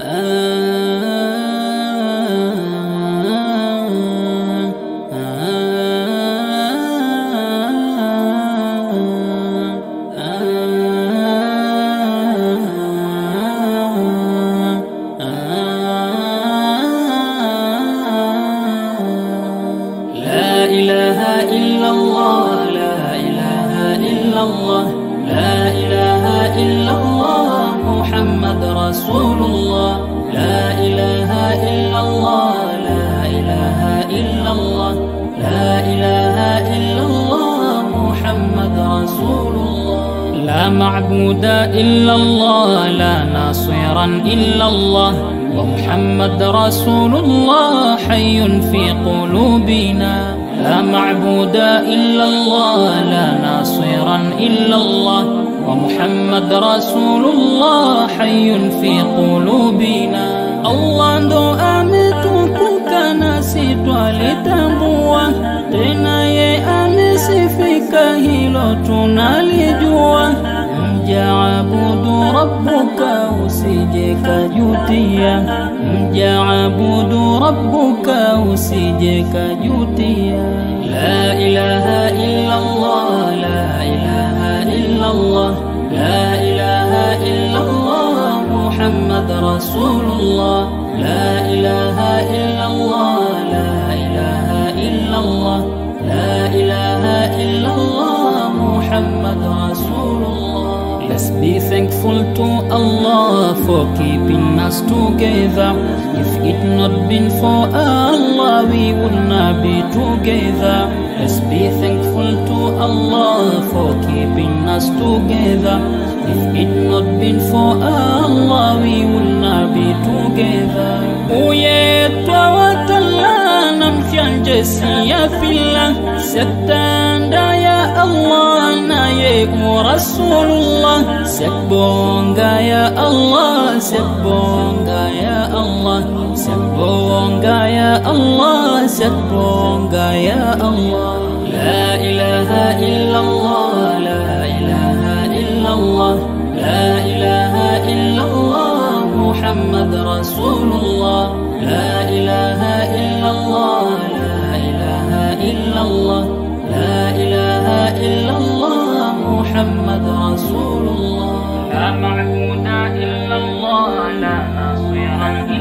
لا معبود إلا الله لا ناصرا إلا الله. ومحمد رسول الله حي في قلوبنا. لا معبود إلا الله لا ناصرا إلا الله. ومحمد رسول الله حي في قلوبنا. Allah ndo ametukuka nasi twalitambua, tena ye amesifika, hilo tunalijua. Mjaabudu rabbuka usije kajutia, mjaabudu rabbuka usije kajutia. La ilaha illa Allah, la ilaha illa Allah, la ilaha illa Allah. الله لا إله إلا الله لا إله إلا الله لا إله إلا الله محمد رسول الله Let's be thankful to Allah for keeping us together. If it not been for Allah, we would not be together. Let's be thankful to Allah for keeping us together. If it not been for Allah, we would not be together. Uyetwa watala na mshanje siya الملك رسول الله. سبون يا الله سبون يا الله سبون يا الله سبون يا الله. لا إله إلا الله لا إله إلا الله لا إله إلا الله محمد رسول الله. لا إله إلا الله لا إله إلا الله لا إله إلا الله. محمد رسول الله. لا معبود إلا الله لا ناصر إلا